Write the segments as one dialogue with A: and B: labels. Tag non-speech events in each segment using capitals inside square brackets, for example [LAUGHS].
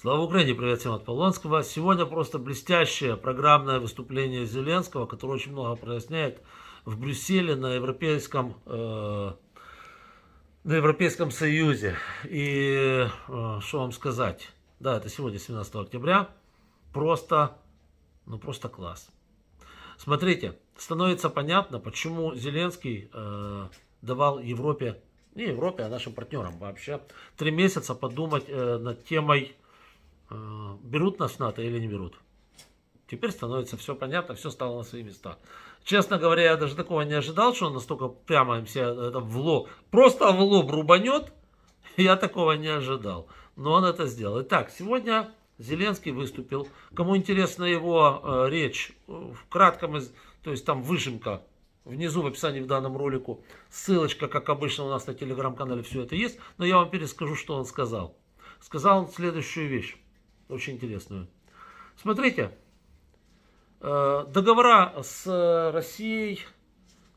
A: Слава Украине, привет всем от Полонского. Сегодня просто блестящее программное выступление Зеленского, которое очень много проясняет в Брюсселе на Европейском, э, на Европейском Союзе. И э, что вам сказать? Да, это сегодня, 17 октября. Просто, ну просто класс. Смотрите, становится понятно, почему Зеленский э, давал Европе, не Европе, а нашим партнерам вообще, три месяца подумать э, над темой берут нас НАТО или не берут. Теперь становится все понятно, все стало на свои места. Честно говоря, я даже такого не ожидал, что он настолько прямо им все это в лоб, просто в лоб рубанет. [LAUGHS] Я такого не ожидал. Но он это сделал. Итак, сегодня Зеленский выступил. Кому интересна его э, речь, в кратком, из, то есть там выжимка внизу в описании в данном ролику, ссылочка, как обычно у нас на телеграм-канале все это есть, но я вам перескажу, что он сказал. Сказал он следующую вещь очень интересную. Смотрите, э, договора с Россией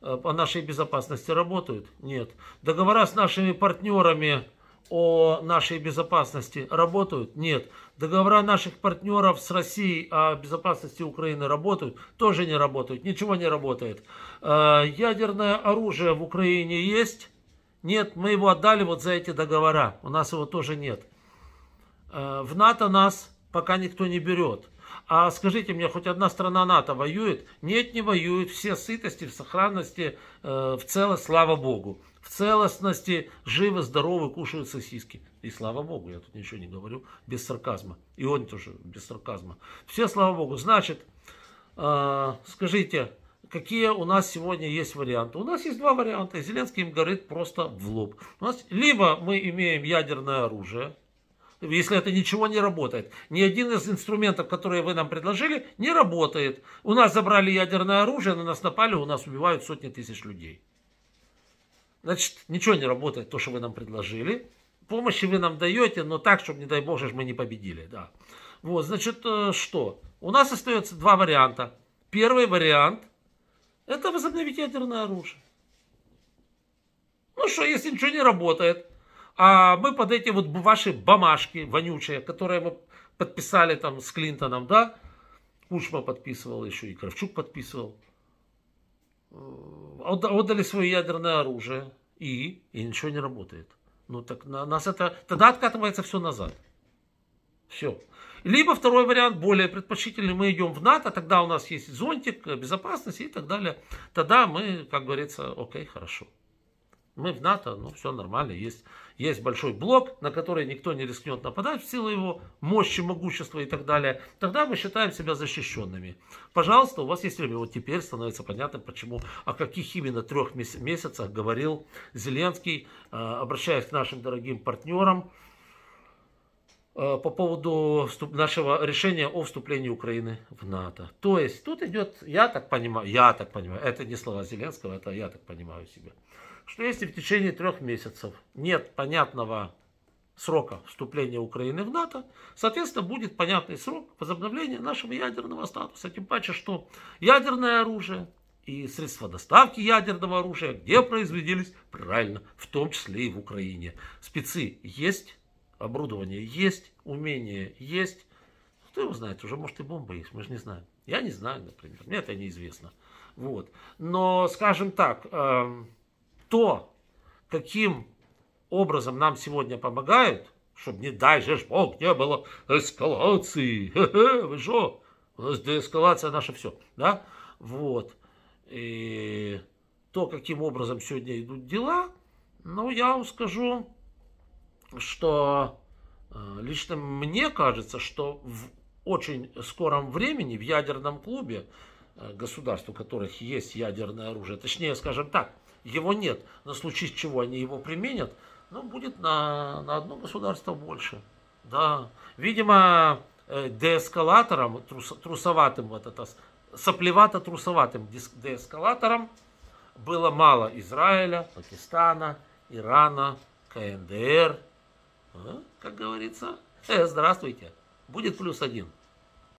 A: э, по нашей безопасности работают? Нет. Договора с нашими партнерами о нашей безопасности работают? Нет. Договора наших партнеров с Россией о безопасности Украины работают? Тоже не работают. Ничего не работает. Э, ядерное оружие в Украине есть? Нет, мы его отдали вот за эти договора. У нас его тоже нет. Э, в НАТО нас пока никто не берет. А скажите мне, хоть одна страна НАТО воюет? Нет, не воюет. Все сытости, в сохранности, э, в целости, слава Богу. В целостности живы, здоровы, кушают сосиски. И слава Богу, я тут ничего не говорю, без сарказма. И он тоже без сарказма. Все, слава Богу. Значит, э, скажите, какие у нас сегодня есть варианты? У нас есть два варианта. Зеленский им говорит просто в лоб. У нас либо мы имеем ядерное оружие, если это ничего не работает. Ни один из инструментов, которые вы нам предложили, не работает. У нас забрали ядерное оружие, на нас напали, у нас убивают сотни тысяч людей. Значит, ничего не работает, то, что вы нам предложили. Помощи вы нам даете, но так, чтобы, не дай боже, мы не победили. Да. Вот, значит, э, что? У нас остается два варианта. Первый вариант – это возобновить ядерное оружие. Ну что, если ничего не работает – а мы под эти вот ваши бумажки вонючие, которые мы подписали там с Клинтоном, да, Кучма подписывал еще, и Кравчук подписывал, э, отдали свое ядерное оружие, и, и ничего не работает. Ну так на нас это, тогда откатывается все назад. Все. Либо второй вариант, более предпочтительный, мы идем в НАТО, тогда у нас есть зонтик, безопасность и так далее. Тогда мы, как говорится, окей, хорошо. Мы в НАТО, ну все нормально, есть есть большой блок, на который никто не рискнет нападать в силу его мощи, могущества и так далее, тогда мы считаем себя защищенными. Пожалуйста, у вас есть время. Вот теперь становится понятно, почему, о каких именно трех месяцах говорил Зеленский, э, обращаясь к нашим дорогим партнерам э, по поводу нашего решения о вступлении Украины в НАТО. То есть тут идет, я так понимаю, я так понимаю, это не слова Зеленского, это я так понимаю себе что если в течение трех месяцев нет понятного срока вступления Украины в НАТО, соответственно, будет понятный срок возобновления нашего ядерного статуса. Тем паче, что ядерное оружие и средства доставки ядерного оружия, где производились, правильно, в том числе и в Украине. Спецы есть, оборудование есть, умение есть. Кто его знает, уже может и бомба есть, мы же не знаем. Я не знаю, например, мне это неизвестно. Вот. Но, скажем так, эм, то, каким образом нам сегодня помогают, чтобы, не дай же Бог, не было эскалации. Хе-хе, вы что? У нас деэскалация наша все. Да? Вот. И то, каким образом сегодня идут дела, ну, я вам скажу, что э, лично мне кажется, что в очень скором времени в ядерном клубе э, государств, у которых есть ядерное оружие, точнее, скажем так, его нет. На случай чего они его применят, ну, будет на, на одно государство больше. Да. Видимо, э, деэскалатором, трус, трусоватым, вот это, соплевато-трусоватым деэскалатором было мало Израиля, Пакистана, Ирана, КНДР. А, как говорится, э, здравствуйте, будет плюс один.